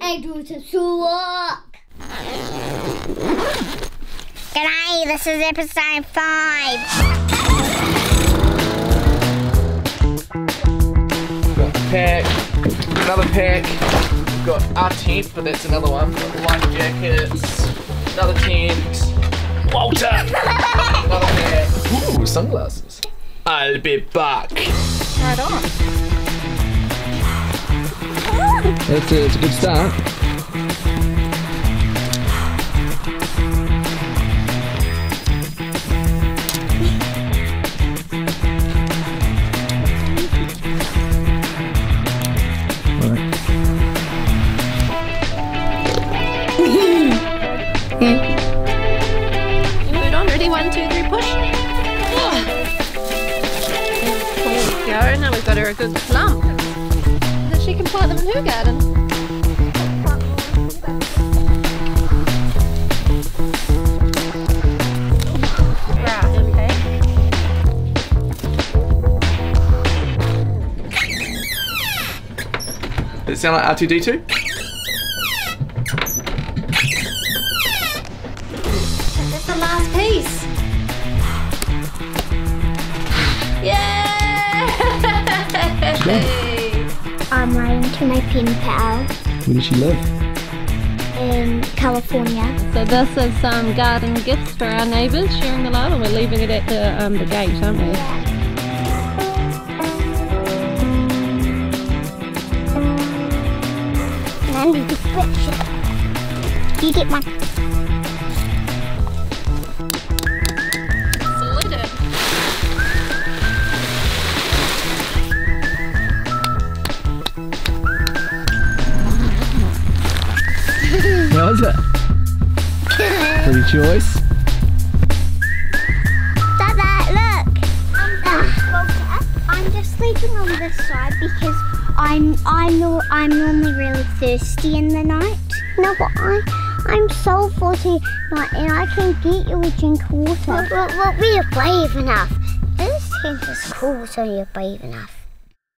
I do to work. G'day, this is episode five. Got pack, another pack. We've got our tent, but that's another one. Got life jackets, another tent. Walter! another pack. Ooh, sunglasses. I'll be back. Right on. That's a, it's a good start. Now we've got her a good clump. Then she can plant them in her garden. Does it sound like R2D2? That's the last piece. Yay! I'm writing to my pen pal Where does she live? in California. So this is some garden gifts for our neighbours sharing the love, and we're leaving it at the um, the gate, aren't we? Mandy, the switch. You get one. How's? Pretty choice. Dada, look. Uh, I'm just sleeping on this side because I'm I'm I'm normally really thirsty in the night. No, but I I'm so thirsty night and I can get you a drink of water. But, but, but we're brave enough. This tent is cool, so you're brave enough.